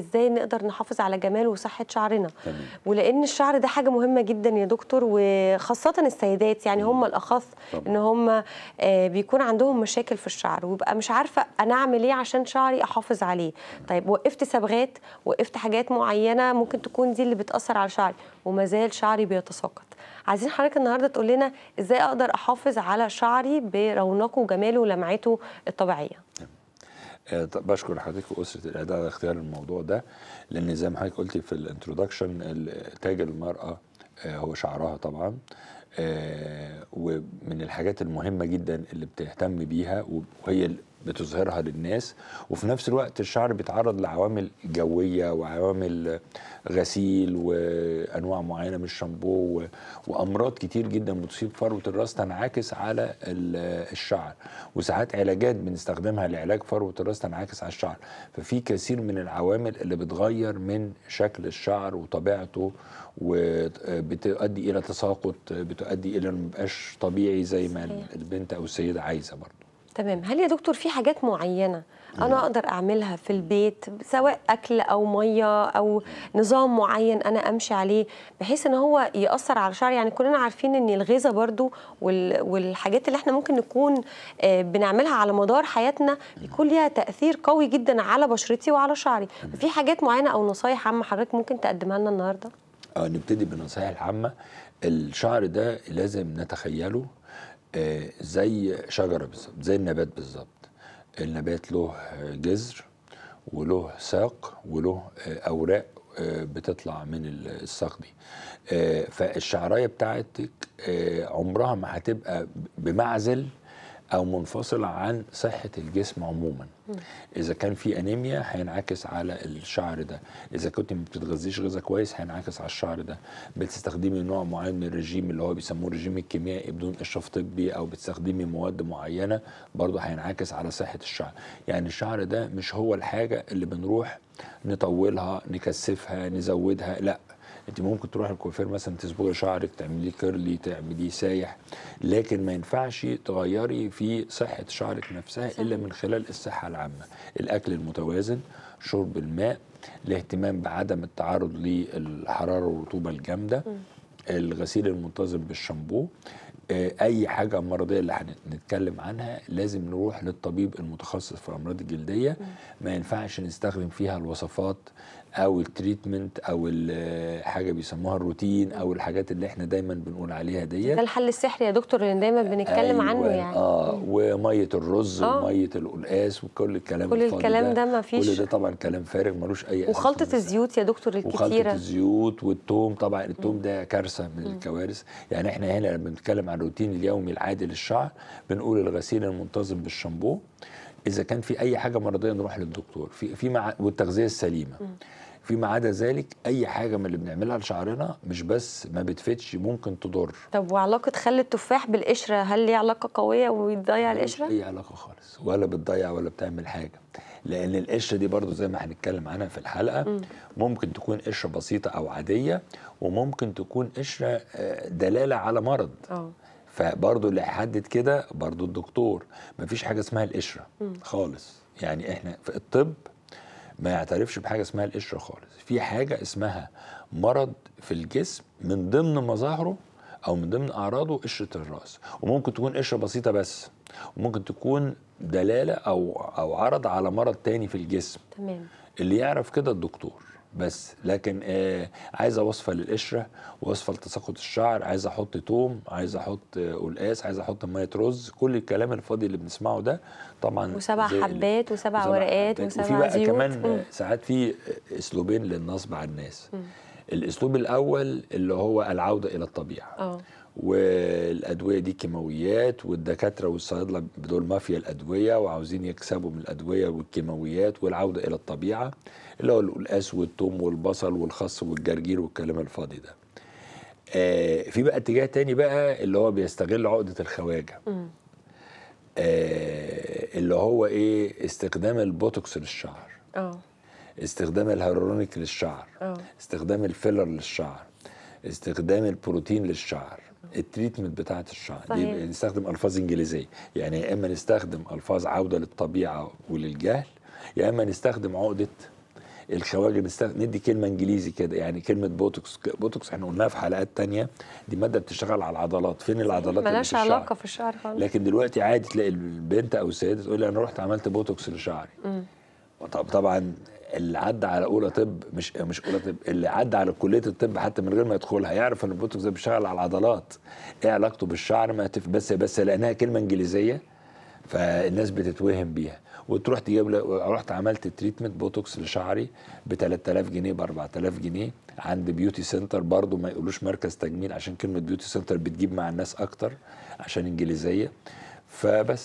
إزاي نقدر نحافظ على جمال وصحة شعرنا. تمام. ولأن الشعر ده حاجة مهمة جدا يا دكتور وخاصة السيدات يعني هم الأخص طبعا. إن هم آه، بيكون عندهم مشاكل في الشعر ويبقى مش عارفة أنا أعمل إيه عشان شعري أحافظ عليه. طيب وقفت صبغات وقفت حاجات معينة ممكن تكون دي اللي بتأثر على شعري وما زال شعري بيتساقط. عايزين حضرتك النهارده تقول لنا إزاي أقدر أحافظ على شعري برونقه وجماله ولمعته الطبيعية. طب بشكر حضرتك واسره الاعداد على اختيار الموضوع ده لأن زي ما حضرتك قلتي في ال introduction تاج المرأة آه، هو شعرها طبعا آه، ومن الحاجات المهمة جدا اللي بتهتم بيها وهي بتظهرها للناس. وفي نفس الوقت الشعر بيتعرض لعوامل جوية وعوامل غسيل وأنواع معينة من الشامبو وأمراض كتير جدا بتصيب فروة الراس تنعكس على ال- الشعر. وساعات علاجات بنستخدمها لعلاج فروة الراس تنعكس على الشعر. ففي كثير من العوامل اللي بتغير من شكل الشعر وطبيعته وبتؤدي إلى تساقط بتؤدي إلى إنه مبقاش طبيعي زي ما. البنت أو السيدة عايزة برضه تمام. هل يا دكتور في حاجات معينة أنا أقدر أعملها في البيت سواء أكل أو مية أو نظام معين أنا أمشي عليه بحيث إن هو يأثر على شعري يعني كلنا عارفين إن الغذاء برضو وال- والحاجات اللي إحنا ممكن نكون آه، بنعملها على مدار حياتنا يكون ليها تأثير قوي جدا على بشرتي وعلى شعري. في حاجات معينة أو نصايح عامة حضرتك ممكن تقدمها لنا النهاردة؟ آه نبتدي بالنصائح العامة الشعر ده لازم نتخيله زي شجرة بالظبط زي النبات بالظبط. النبات له آه، جذر وله ساق وله آه، أوراق آه، بتطلع من ال- الساق دي. آه، فالشعراية بتاعتك آه، عمرها ما هتبقى بمعزل أو منفصله عن صحة الجسم عموما. إذا كان في أنيميا هينعكس على الشعر ده. إذا كنت ما بتتغذيش غذاء كويس هينعكس على الشعر ده. بتستخدمي نوع معين من الرجيم اللي هو بيسموه الرجيم الكيميائي بدون إشراف طبي أو بتستخدمي مواد معينة برضه هينعكس على صحة الشعر. يعني الشعر ده مش هو الحاجة اللي بنروح نطولها نكثفها نزودها. لأ انت ممكن تروح الكوافير مثلا تصبغي شعرك تعمليه curly تعمليه سايح لكن ما ينفعش تغيري في صحة شعرك نفسها إلا من خلال الصحة العامة. الأكل المتوازن شرب الماء الاهتمام بعدم التعرض للحرارة والرطوبة الجامدة الغسيل المنتظم بالشامبو آه، أي حاجة مرضية اللي هنتكلم عنها لازم نروح للطبيب المتخصص في الامراض الجلدية. ما ينفعش نستخدم فيها الوصفات أو ال treatment أو حاجة بيسموها البروتين أو الحاجات اللي إحنا دايما بنقول عليها ديت. ده الحل السحري يا دكتور اللي دايما بنتكلم أيوة، عنه يعني. آه ومية الرز آه. ومية القلقاس وكل الكلام كل الكلام ده. مفيش- كل ده طبعا كلام فارغ ملوش أي صحة. الزيوت يا دكتور وخلطة الكتيرة. الزيوت والثوم طبعا الثوم ده كارثة من الكوارث. يعني إحنا هنا لما بنتكلم عن الروتين اليومي العادي للشعر بنقول الغسيل المنتظم بالشامبو. إذا كان في أي حاجة مرضية نروح للدكتور. في في مع والتغذية السليمة. فيما عدا ذلك أي حاجة من اللي بنعملها لشعرنا مش بس ما بتفيدش ممكن تضر. طب وعلاقة خل التفاح بالقشرة هل ليه علاقة قوية وبيضيع ملوش القشرة؟ أي علاقة خالص ولا بتضيع ولا بتعمل حاجة. لأن القشرة دي برضو زي ما هنتكلم عنها في الحلقة ممكن تكون قشرة بسيطة أو عادية وممكن تكون قشرة آه، دلالة على مرض. آه. فبرضو اللي هيحدد كده برضو الدكتور. مفيش حاجة اسمها القشرة خالص. يعني إحنا في الطب ما يعترفش بحاجة اسمها القشرة خالص. في حاجة اسمها مرض في الجسم من ضمن مظاهره أو من ضمن أعراضه قشرة الرأس. وممكن تكون قشرة بسيطة بس. وممكن تكون دلالة أو أو عرض على مرض تاني في الجسم. تمام. اللي يعرف كده الدكتور. بس لكن آه عايزه وصفة للقشرة وصفة لتساقط الشعر عايز أحط توم عايز أحط آه، قلقاس عايز أحط مية رز كل الكلام الفاضي اللي بنسمعه ده طبعا وسبع حبات وسبع ورقات. وسبع وفي بقى زيوت. كمان مم. آه، ساعات في اسلوبين للنصب على الناس الأسلوب الأول اللي هو العودة إلى الطبيعة آه والأدوية دي كيماويات والدكاترة والصيادلة دول مافيا الأدوية وعاوزين يكسبوا من الأدوية والكيماويات والعودة إلى الطبيعة اللي هو القلقاس والثوم والبصل والخس والجرجير والكلام الفاضي ده. آه في بقى اتجاه تاني بقى اللي هو بيستغل عقدة الخواجة. آه اللي هو إيه استخدام البوتوكس للشعر. آه استخدام الهيرونيك للشعر آه. استخدام ال filler للشعر استخدام البروتين للشعر ال treatment بتاعت الشعر. صحيح. دي نستخدم ألفاظ إنجليزية. يعني يا إما نستخدم ألفاظ عودة للطبيعة وللجهل يا إما نستخدم عقدة الخواجه نستخدم ندي كلمة إنجليزي كده يعني كلمة بوتوكس. بوتوكس إحنا قلناها في حلقات تانية. دي مادة بتشتغل على العضلات. فين العضلات اللي ملهاش في الشعر؟ علاقة في الشعر خالص. لكن دلوقتي عادي تلاقي البنت أو السيدة تقول لي أنا رحت عملت بوتوكس لشعري. طب طبعا اللي عدى على أولى طب مش مش أولى طب اللي عدى على كلية الطب حتى من غير ما يدخلها يعرف إن البوتوكس ده بيشتغل على العضلات. إيه علاقته بالشعر؟ ما تف بس بس لأنها كلمة إنجليزية فالناس بتتوهم بيها. وتروح تجيب رحت عملت treatment بوتوكس لشعري ب 3000 جنيه ب 4000 جنيه عند beauty center برضو ما يقولوش مركز تجميل عشان كلمة beauty center بتجيب مع الناس أكتر عشان إنجليزية. فبس.